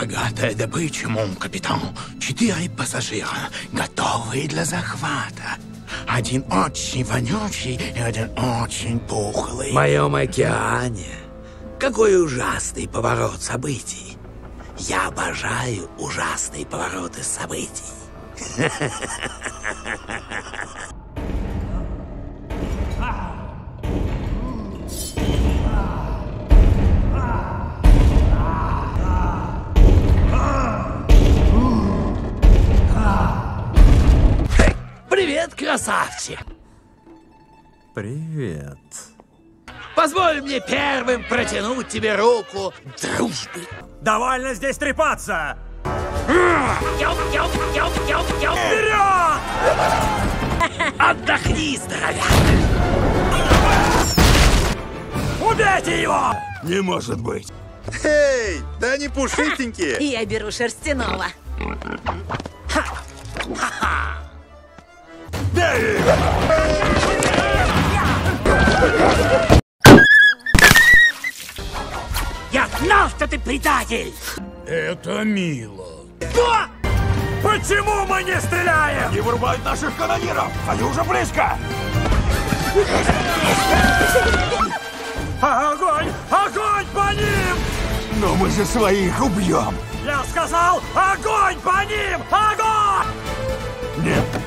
Богатая добыча, мон капитан. Четыре пассажира, готовые для захвата. Один очень вонючий и один очень пухлый. В моем океане. Какой ужасный поворот событий. Я обожаю ужасные повороты событий. красавчик! Привет. Позволь мне первым протянуть тебе руку дружбы. Довольно здесь трепаться! Вперед! Отдохни, здоровяк! Убейте его! Не может быть. Эй, да не пушистенькие. Я беру шерстяного. Я знал, что ты предатель! Это мило. Что? Почему мы не стреляем? Не вырубают наших канониров! Они уже близко! Огонь! Огонь по ним! Но мы же своих убьем! Я сказал, огонь по ним! Огонь! Нет!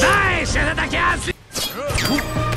Dai, scena da cazzo!